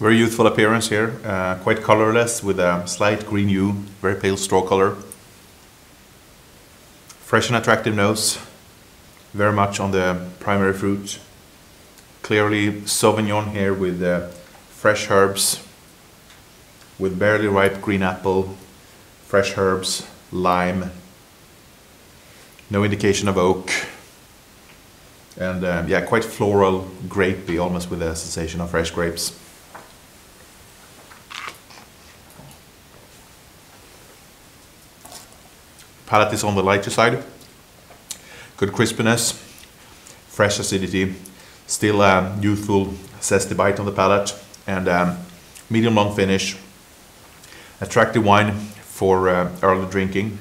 Very youthful appearance here, uh, quite colorless with a slight green hue, very pale straw color. Fresh and attractive nose, very much on the primary fruit. Clearly Sauvignon here with uh, fresh herbs, with barely ripe green apple, fresh herbs, lime, no indication of oak, and uh, yeah, quite floral, grapey, almost with a sensation of fresh grapes. Palate is on the lighter side. Good crispiness, fresh acidity, still um, youthful zesty bite on the palate, and um, medium long finish. Attractive wine for uh, early drinking.